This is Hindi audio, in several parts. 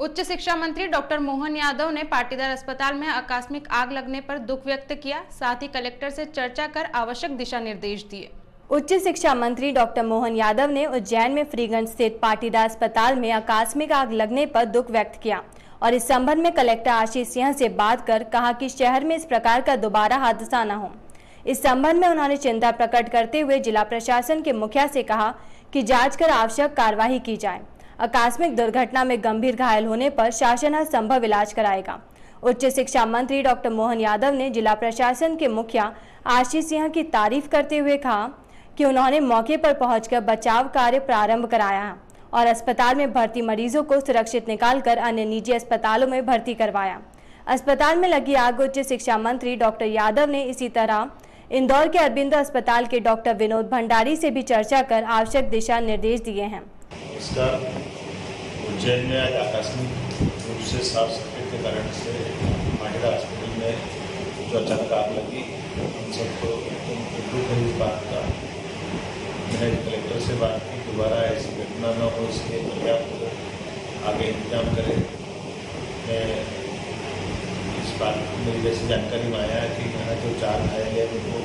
उच्च शिक्षा मंत्री डॉक्टर मोहन यादव ने पाटीदार अस्पताल में आकस्मिक आग लगने पर दुख व्यक्त किया। साथ ही कलेक्टर से चर्चा कर आवश्यक दिशा निर्देश दिए। उच्च शिक्षा मंत्री डॉक्टर मोहन यादव ने उज्जैन में फ्रीगंज स्थित पाटीदार अस्पताल में आकस्मिक आग लगने पर दुख व्यक्त किया और इस संबंध में कलेक्टर आशीष सिंह से बात कर कहा कि शहर में इस प्रकार का दोबारा हादसा न हो। इस संबंध में उन्होंने चिंता प्रकट करते हुए जिला प्रशासन के मुखिया से कहा कि जाँच कर आवश्यक कार्यवाही की जाए। आकस्मिक दुर्घटना में गंभीर घायल होने पर शासन हर संभव इलाज कराएगा। उच्च शिक्षा मंत्री डॉक्टर मोहन यादव ने जिला प्रशासन के मुखिया आशीष सिंह की तारीफ़ करते हुए कहा कि उन्होंने मौके पर पहुंचकर बचाव कार्य प्रारंभ कराया और अस्पताल में भर्ती मरीजों को सुरक्षित निकालकर अन्य निजी अस्पतालों में भर्ती करवाया। अस्पताल में लगी आग, उच्च शिक्षा मंत्री डॉक्टर यादव ने इसी तरह इंदौर के अरबिंदो अस्पताल के डॉक्टर विनोद भंडारी से भी चर्चा कर आवश्यक दिशा निर्देश दिए हैं। इसका उज्जैन में आज आकस्मिक रूप से साफ़ सफ़ाई के कारण से महिला हॉस्पिटल में जो अचानक आग लगी, हम सबको दुख है इस बात का मैंने कलेक्टर से बात की, दोबारा ऐसी घटना न हो इसलिए पर्याप्त आगे इंतज़ाम करें। मैं इस बात मेरी जैसे जानकारी में आया है कि यहाँ जो चार घायल है, उनको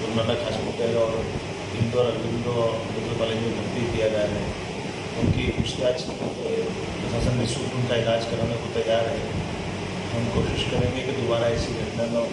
गुरु नानक हॉस्पिटल और इंदौर अरविंद मेडिकल कॉलेज में भर्ती किया जा रहा है, उनकी पूछताछ, प्रशासन निःशुल्क उनका इलाज कराने को तैयार है। हम कोशिश करेंगे कि दोबारा ऐसी घटना न हो